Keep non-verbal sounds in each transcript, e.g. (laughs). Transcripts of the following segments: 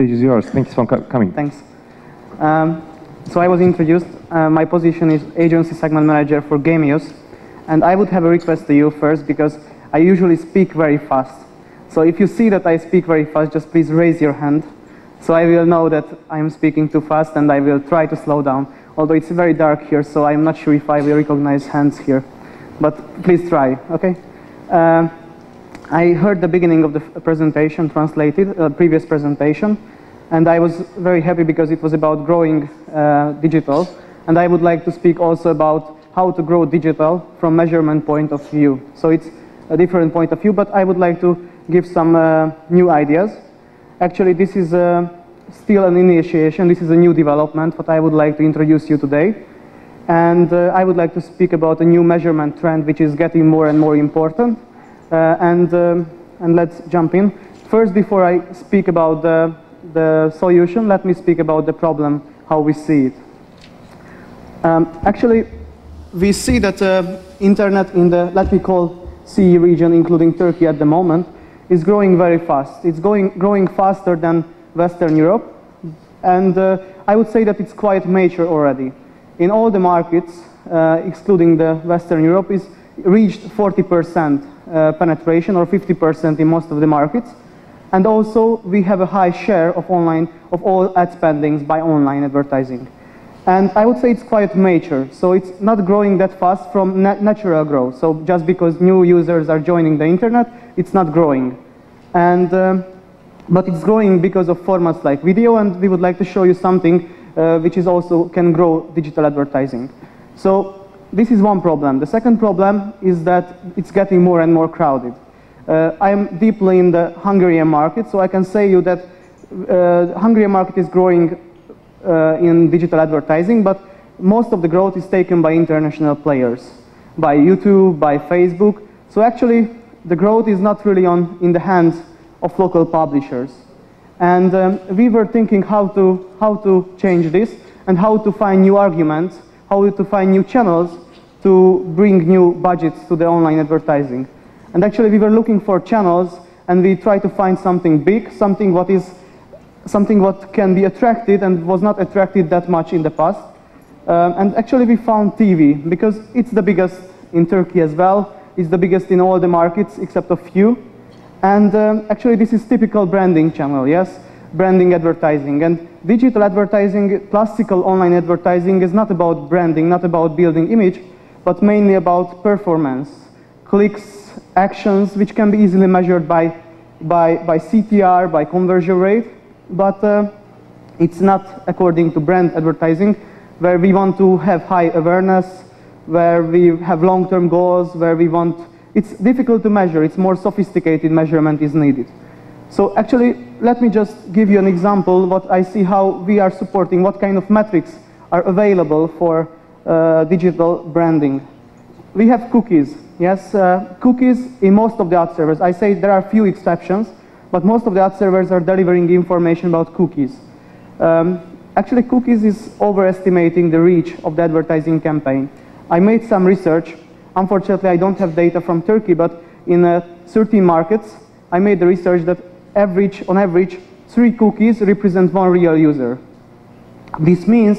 stage is yours. Thanks for co- coming. Thanks. Um, so I was introduced. Uh, my position is agency segment manager for Gemius. And I would have a request to you first because I usually speak very fast. So if you see that I speak very fast, just please raise your hand. So I will know that I'm speaking too fast and I will try to slow down. Although it's very dark here, so I'm not sure if I will recognize hands here. But please try, okay? Um, I heard the beginning of the presentation translated, uh, previous presentation, and I was very happy because it was about growing uh, digital. And I would like to speak also about how to grow digital from measurement point of view. So it's a different point of view, but I would like to give some uh, new ideas. Actually, this is uh, still an initiation. This is a new development, what I would like to introduce you today. And uh, I would like to speak about a new measurement trend, which is getting more and more important. Uh, and, um, and let's jump in. First, before I speak about the, the solution, let me speak about the problem, how we see it. Um, actually, we see that uh, internet in the, let me call CE region, including Turkey at the moment, is growing very fast. It's going, growing faster than Western Europe. And uh, I would say that it's quite mature already. In all the markets, uh, excluding the Western Europe, is reached 40% uh, penetration or 50% in most of the markets. And also, we have a high share of online, of all ad spendings by online advertising. And I would say it's quite mature, so it's not growing that fast from nat natural growth. So just because new users are joining the internet, it's not growing. And, um, but it's growing because of formats like video, and we would like to show you something uh, which is also can grow digital advertising. So this is one problem. The second problem is that it's getting more and more crowded. Uh, I'm deeply in the Hungarian market, so I can say you that uh, Hungarian market is growing uh, in digital advertising, but most of the growth is taken by international players, by YouTube, by Facebook. So actually, the growth is not really on in the hands of local publishers. And um, we were thinking how to, how to change this and how to find new arguments, how to find new channels to bring new budgets to the online advertising. And actually, we were looking for channels and we tried to find something big, something what is something what can be attracted and was not attracted that much in the past. Um, and actually we found TV because it's the biggest in Turkey as well. It's the biggest in all the markets except a few. And um, actually this is typical branding channel, yes? Branding advertising. And digital advertising, classical online advertising is not about branding, not about building image, but mainly about performance. Clicks, actions, which can be easily measured by, by, by CTR, by conversion rate but uh, it's not according to brand advertising, where we want to have high awareness, where we have long-term goals, where we want, it's difficult to measure, it's more sophisticated measurement is needed. So actually, let me just give you an example what I see how we are supporting, what kind of metrics are available for uh, digital branding. We have cookies, yes, uh, cookies in most of the ad servers. I say there are few exceptions, but most of the ad servers are delivering information about cookies. Um, actually, cookies is overestimating the reach of the advertising campaign. I made some research. Unfortunately, I don't have data from Turkey, but in uh, 13 markets, I made the research that average, on average, three cookies represent one real user. This means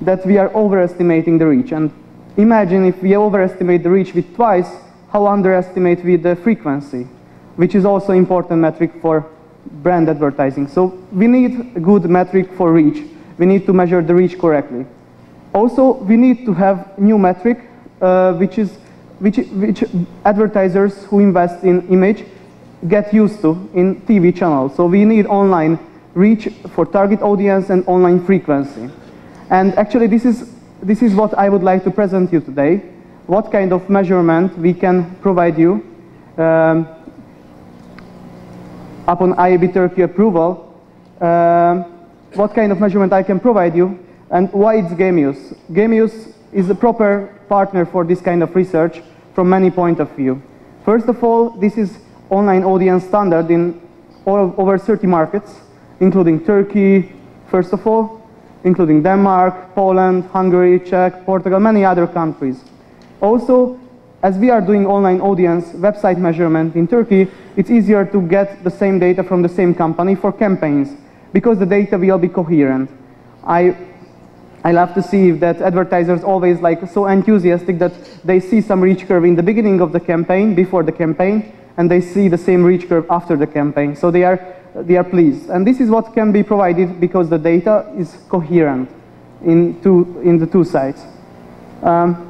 that we are overestimating the reach. And imagine if we overestimate the reach with twice, how underestimate we the frequency? which is also important metric for brand advertising. So we need a good metric for reach. We need to measure the reach correctly. Also, we need to have new metric, uh, which is which, which advertisers who invest in image get used to in TV channels. So we need online reach for target audience and online frequency. And actually, this is this is what I would like to present you today. What kind of measurement we can provide you. Um, upon IAB Turkey approval, um, what kind of measurement I can provide you, and why it's Gemius. Gemius is a proper partner for this kind of research from many point of view. First of all, this is online audience standard in all, over 30 markets, including Turkey, first of all, including Denmark, Poland, Hungary, Czech, Portugal, many other countries. Also, as we are doing online audience website measurement in Turkey, it's easier to get the same data from the same company for campaigns. because the data will be coherent. I, I love to see that advertisers always like so enthusiastic that they see some reach curve in the beginning of the campaign, before the campaign, and they see the same reach curve after the campaign. So they are, they are pleased. And this is what can be provided because the data is coherent in, two, in the two sides. Um,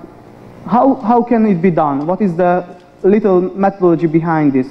how, how can it be done? What is the little methodology behind this?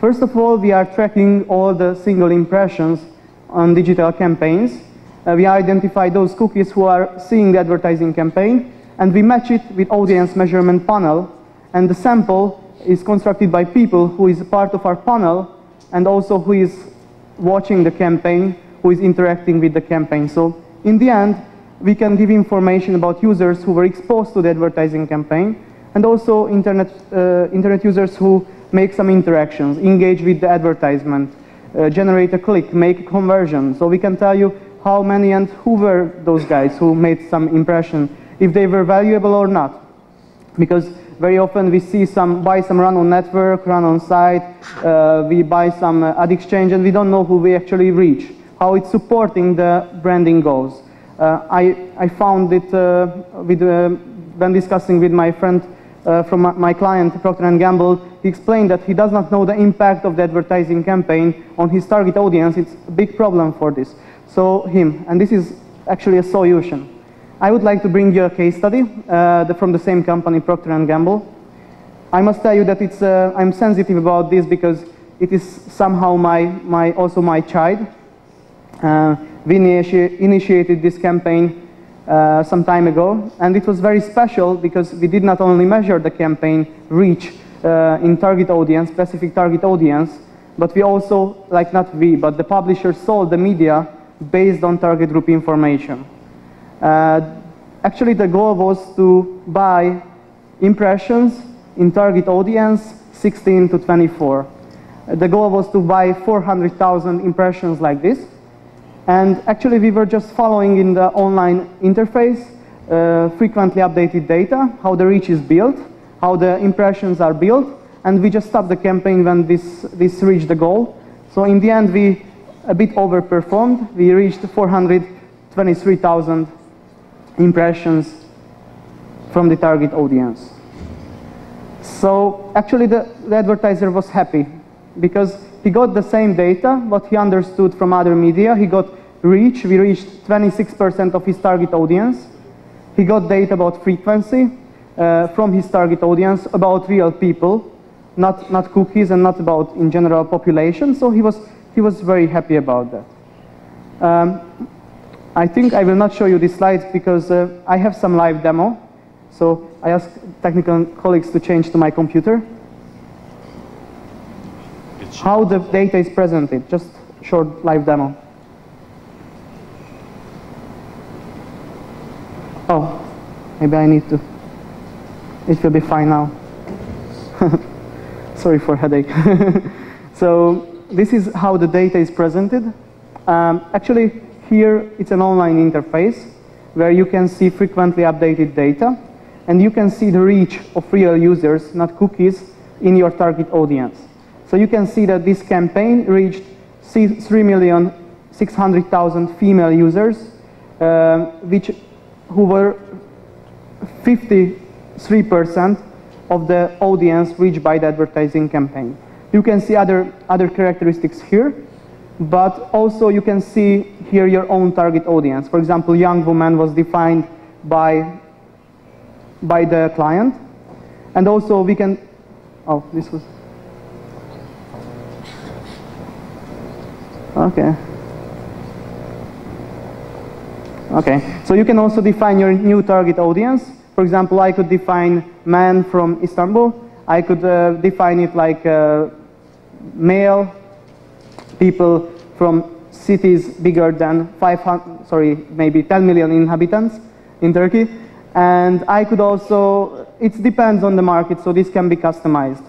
First of all, we are tracking all the single impressions on digital campaigns. Uh, we identify those cookies who are seeing the advertising campaign, and we match it with audience measurement panel, and the sample is constructed by people who is part of our panel, and also who is watching the campaign, who is interacting with the campaign. So in the end, we can give information about users who were exposed to the advertising campaign, and also internet, uh, internet users who make some interactions, engage with the advertisement, uh, generate a click, make a conversion. So we can tell you how many and who were those guys who made some impression, if they were valuable or not. Because very often we see some, buy some run on network, run on site, uh, we buy some uh, ad exchange and we don't know who we actually reach, how it's supporting the branding goals. Uh, I, I found it uh, with, uh, when discussing with my friend from my, my client, Procter & Gamble, he explained that he does not know the impact of the advertising campaign on his target audience. It's a big problem for this. So him, and this is actually a solution. I would like to bring you a case study uh, from the same company, Procter & Gamble. I must tell you that it's, uh, I'm sensitive about this because it is somehow my, my, also my child. Uh, we initi initiated this campaign uh, some time ago, and it was very special because we did not only measure the campaign reach uh, in target audience, specific target audience, but we also, like not we, but the publisher sold the media based on target group information. Uh, actually, the goal was to buy impressions in target audience 16 to 24. The goal was to buy 400,000 impressions like this, and actually, we were just following in the online interface uh, frequently updated data, how the reach is built, how the impressions are built, and we just stopped the campaign when this, this reached the goal. So in the end, we a bit overperformed. We reached 423,000 impressions from the target audience. So actually, the, the advertiser was happy because he got the same data, what he understood from other media. He got reach. We reached 26% of his target audience. He got data about frequency uh, from his target audience, about real people, not, not cookies and not about in general population. So he was, he was very happy about that. Um, I think I will not show you these slides because uh, I have some live demo. So I ask technical colleagues to change to my computer how the data is presented, just short live demo. Oh, maybe I need to. It will be fine now. (laughs) Sorry for headache. (laughs) so this is how the data is presented. Um, actually, here it's an online interface where you can see frequently updated data and you can see the reach of real users, not cookies, in your target audience. So you can see that this campaign reached 3,600,000 female users, uh, which, who were 53% of the audience reached by the advertising campaign. You can see other, other characteristics here, but also you can see here your own target audience. For example, young woman was defined by, by the client. And also we can, oh, this was, Okay. Okay, so you can also define your new target audience. For example, I could define man from Istanbul. I could uh, define it like uh, male, people from cities bigger than 500, sorry, maybe 10 million inhabitants in Turkey. And I could also, it depends on the market, so this can be customized.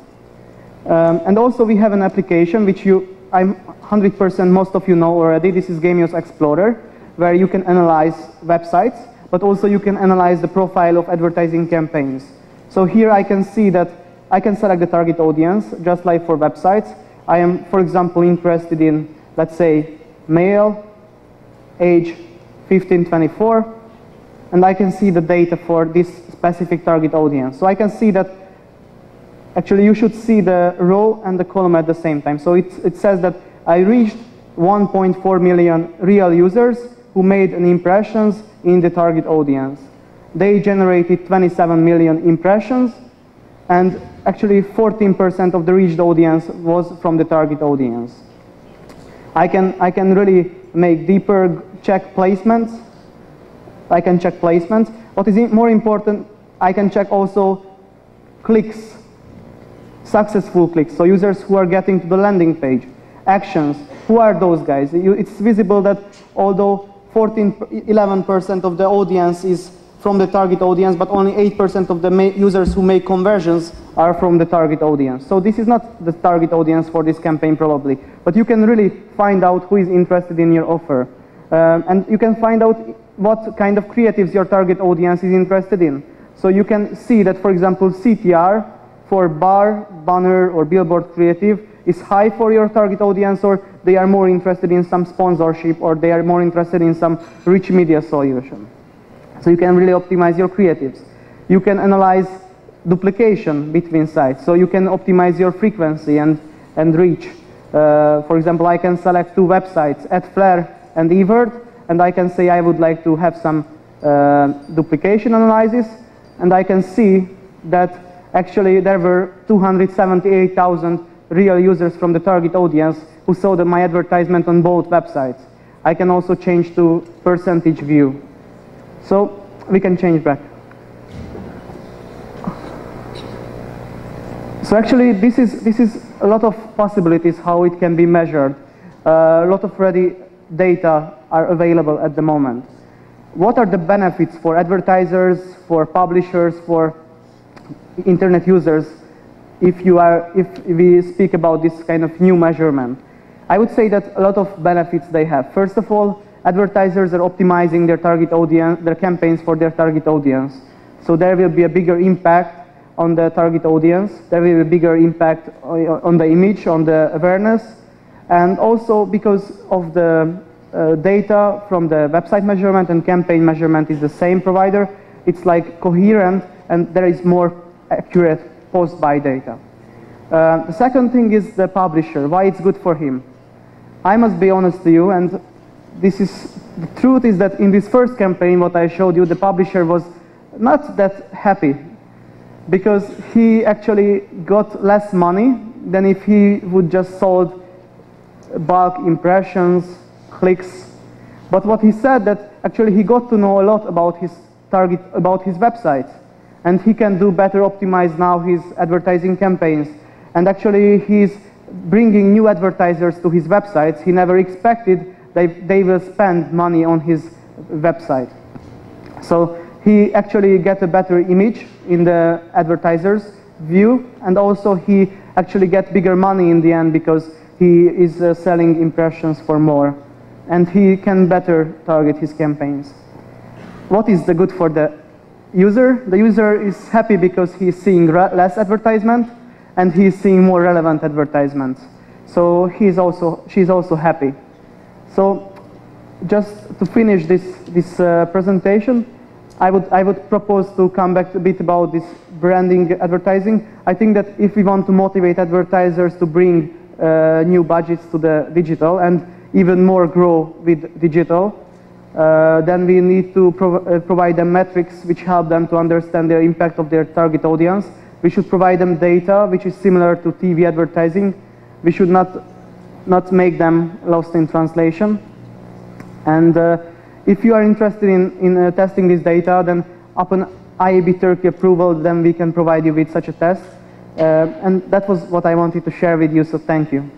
Um, and also we have an application which you, I'm 100% most of you know already, this is Gemius Explorer, where you can analyze websites, but also you can analyze the profile of advertising campaigns. So here I can see that I can select the target audience, just like for websites. I am, for example, interested in, let's say, male age 15-24, and I can see the data for this specific target audience. So I can see that actually you should see the row and the column at the same time. So it, it says that I reached 1.4 million real users who made an impressions in the target audience. They generated 27 million impressions, and actually 14% of the reached audience was from the target audience. I can, I can really make deeper check placements. I can check placements. What is more important, I can check also clicks, successful clicks, so users who are getting to the landing page, actions, who are those guys? It's visible that although 14, 11% of the audience is from the target audience, but only 8% of the users who make conversions are from the target audience. So this is not the target audience for this campaign probably, but you can really find out who is interested in your offer. Um, and you can find out what kind of creatives your target audience is interested in. So you can see that, for example, CTR for bar, banner, or billboard creative is high for your target audience, or they are more interested in some sponsorship, or they are more interested in some rich media solution. So you can really optimize your creatives. You can analyze duplication between sites. So you can optimize your frequency and, and reach. Uh, for example, I can select two websites, AdFlare and eVert, and I can say I would like to have some uh, duplication analysis, and I can see that actually there were 278,000 real users from the target audience who saw the, my advertisement on both websites. I can also change to percentage view. So we can change back. So actually, this is, this is a lot of possibilities how it can be measured. Uh, a lot of ready data are available at the moment. What are the benefits for advertisers, for publishers, for internet users if, you are, if we speak about this kind of new measurement? I would say that a lot of benefits they have. First of all, advertisers are optimizing their target audience, their campaigns for their target audience. So there will be a bigger impact on the target audience. There will be a bigger impact on the image, on the awareness. And also because of the uh, data from the website measurement and campaign measurement is the same provider, it's like coherent and there is more accurate post-buy data. Uh, the second thing is the publisher, why it's good for him. I must be honest to you, and this is, the truth is that in this first campaign, what I showed you, the publisher was not that happy because he actually got less money than if he would just sold bulk impressions, clicks. But what he said that actually he got to know a lot about his target, about his website. And he can do better optimize now his advertising campaigns. And actually he's bringing new advertisers to his websites. He never expected they, they will spend money on his website. So he actually get a better image in the advertiser's view, and also he actually get bigger money in the end because he is uh, selling impressions for more, and he can better target his campaigns. What is the good for the user? The user is happy because he's seeing less advertisement, and he's seeing more relevant advertisements. So he's also, she's also happy. So just to finish this, this uh, presentation, I would, I would propose to come back a bit about this branding advertising. I think that if we want to motivate advertisers to bring uh, new budgets to the digital and even more grow with digital, uh, then we need to prov uh, provide them metrics which help them to understand the impact of their target audience. We should provide them data which is similar to TV advertising. We should not not make them lost in translation. And uh, if you are interested in, in uh, testing this data, then upon IAB Turkey approval, then we can provide you with such a test. Uh, and that was what I wanted to share with you, so thank you.